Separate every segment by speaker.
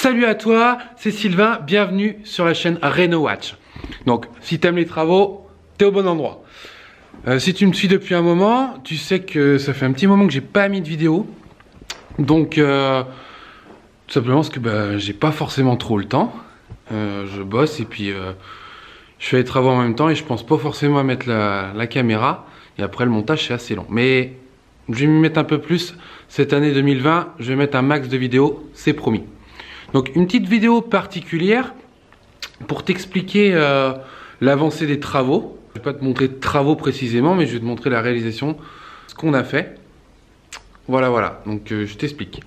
Speaker 1: Salut à toi, c'est Sylvain, bienvenue sur la chaîne Reno Watch. Donc, si t'aimes les travaux, t'es au bon endroit. Euh, si tu me suis depuis un moment, tu sais que ça fait un petit moment que j'ai pas mis de vidéo. Donc, euh, tout simplement parce que bah, j'ai pas forcément trop le temps. Euh, je bosse et puis je fais les travaux en même temps et je pense pas forcément à mettre la, la caméra. Et après, le montage, c'est assez long. Mais je vais m'y mettre un peu plus. Cette année 2020, je vais mettre un max de vidéos, c'est promis. Donc une petite vidéo particulière pour t'expliquer euh, l'avancée des travaux. Je vais pas te montrer de travaux précisément, mais je vais te montrer la réalisation, ce qu'on a fait. Voilà, voilà, donc euh, je t'explique.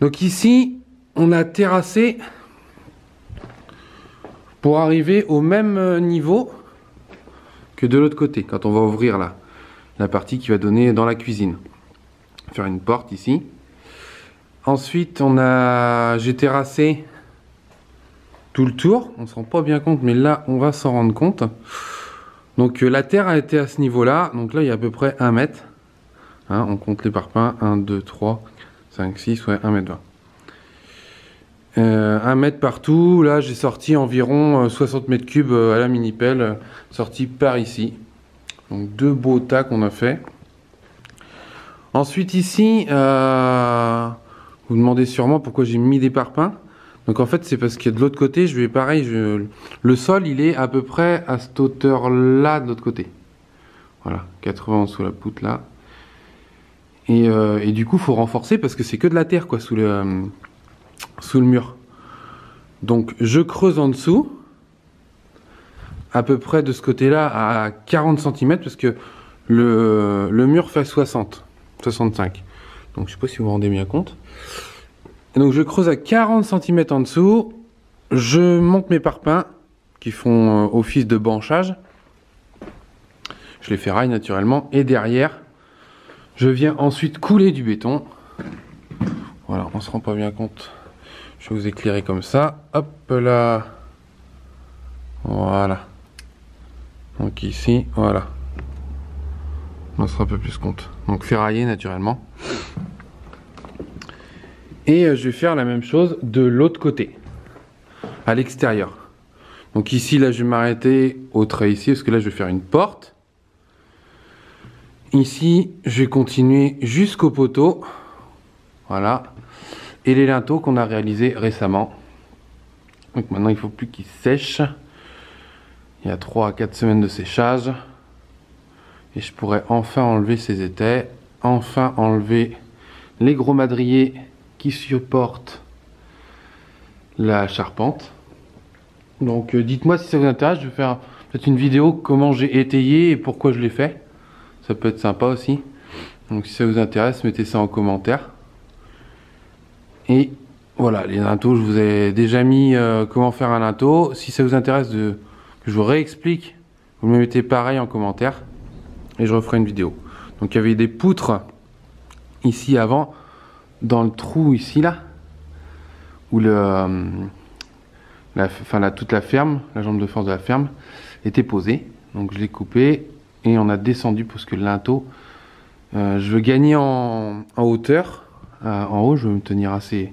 Speaker 1: Donc ici, on a terrassé pour arriver au même euh, niveau que de l'autre côté, quand on va ouvrir la partie qui va donner dans la cuisine faire une porte ici. Ensuite, on a, j'ai terrassé tout le tour. On se rend pas bien compte, mais là, on va s'en rendre compte. Donc, euh, la terre a été à ce niveau-là. Donc là, il y a à peu près 1 mètre. Hein, on compte les parpaings. 1, 2, 3, 5, 6, ouais, 1 mètre 20. Euh, 1 mètre partout. Là, j'ai sorti environ 60 euh, mètres cubes euh, à la mini-pelle, sorti par ici. Donc, deux beaux tas qu'on a fait. Ensuite ici, euh, vous demandez sûrement pourquoi j'ai mis des parpaings. Donc en fait c'est parce que de l'autre côté, je vais pareil, le sol il est à peu près à cette hauteur là de l'autre côté. Voilà, 80 sous la poutre là. Et, euh, du coup faut renforcer parce que c'est que de la terre quoi sous le, sous le mur. Donc je creuse en dessous, à peu près de ce côté là à 40 cm parce que le, le mur fait 60. 65. Donc je sais pas si vous vous rendez bien compte. Donc je creuse à 40 cm en dessous. Je monte mes parpaings qui font euh, office de banchage. Je les ferraille naturellement. Et derrière, je viens ensuite couler du béton. Voilà, on se rend pas bien compte. Je vais vous éclairer comme ça. Hop là. Voilà. Donc ici, voilà. On se rend un peu plus compte. Donc ferrailler naturellement. Et euh, je vais faire la même chose de l'autre côté, à l'extérieur. Donc ici, là, je vais m'arrêter au trait ici, parce que là, je vais faire une porte. Ici, je vais continuer jusqu'au poteau. Voilà. Et les linteaux qu'on a réalisés récemment. Donc maintenant, il ne faut plus qu'ils sèchent. Il y a 3 à 4 semaines de séchage et je pourrais enfin enlever ces étais, enfin enlever les gros madriers qui supportent la charpente. Donc euh, dites-moi si ça vous intéresse, je vais faire peut-être une vidéo comment j'ai étayé et pourquoi je l'ai fait. Ça peut être sympa aussi. Donc si ça vous intéresse, mettez ça en commentaire. Et voilà, les linteaux, je vous ai déjà mis euh, comment faire un linteau. Si ça vous intéresse de, que je vous réexplique, vous me mettez pareil en commentaire et je referai une vidéo. Donc il y avait des poutres ici avant, dans le trou ici là, où le, euh, la, enfin, toute la ferme, la jambe de force de la ferme, était posée. Donc je l'ai coupé et on a descendu parce que le linteau, euh, je veux gagner en, hauteur. Euh, en haut, je veux me tenir assez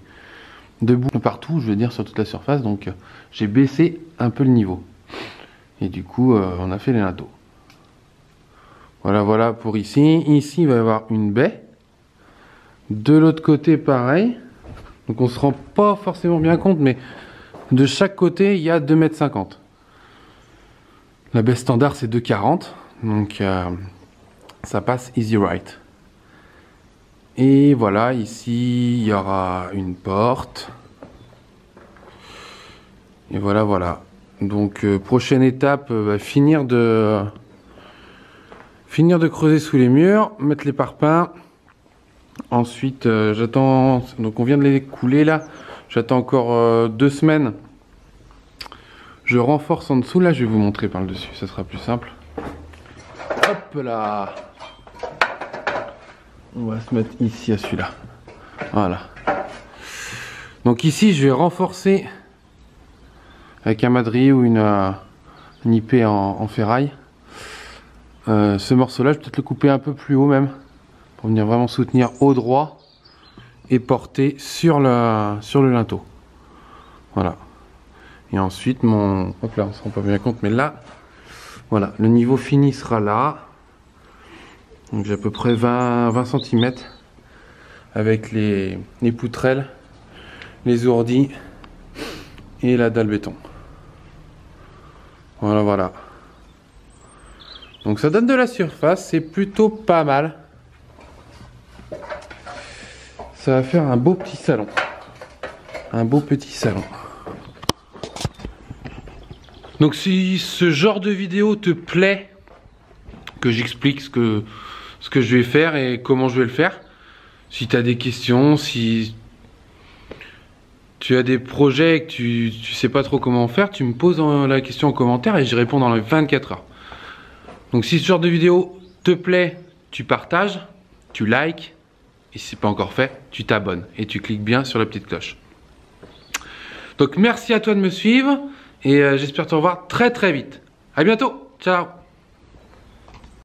Speaker 1: debout partout, je veux dire sur toute la surface. Donc j'ai baissé un peu le niveau. Et du coup, on a fait les linteaux. Voilà, voilà pour ici. Ici, il va y avoir une baie. De l'autre côté, pareil. Donc on se rend pas forcément bien compte, mais de chaque côté, il y a 2,50 m. La baie standard, c'est 2,40 Donc euh, ça passe easy right. Et voilà, ici, il y aura une porte. Et voilà, voilà. Donc euh, prochaine étape, euh, finir de Finir de creuser sous les murs, mettre les parpaings. Ensuite, euh, j'attends. Donc, on vient de les couler là. J'attends encore euh, deux semaines. Je renforce en dessous. Là, je vais vous montrer par le dessus. Ça sera plus simple. Hop là. On va se mettre ici à celui-là. Voilà. Donc ici, je vais renforcer avec un madrier ou une, euh, IP en ferraille. Euh, ce morceau-là, je vais peut-être le couper un peu plus haut même. pour venir vraiment soutenir au droit et porter sur le, sur le linteau. Voilà. Et ensuite, mon... Hop là, on se rend pas bien compte, mais là, voilà, le niveau fini sera là. Donc j'ai à peu près 20, 20 cm avec les, les poutrelles, les ourdis et la dalle béton. Voilà, voilà. Donc ça donne de la surface, c'est plutôt pas mal. Ça va faire un beau petit salon. Un beau petit salon. Donc si ce genre de vidéo te plaît, que j'explique ce que, je vais faire et comment je vais le faire, si tu as des questions, si tu as des projets et que tu, tu sais pas trop comment faire, tu me poses la question en commentaire et je réponds dans les 24 heures. Donc si ce genre de vidéo te plaît, tu partages, tu likes, et si ce n'est pas encore fait, tu t'abonnes et tu cliques bien sur la petite cloche. Donc merci à toi de me suivre et euh, j'espère te revoir très très vite. A bientôt, ciao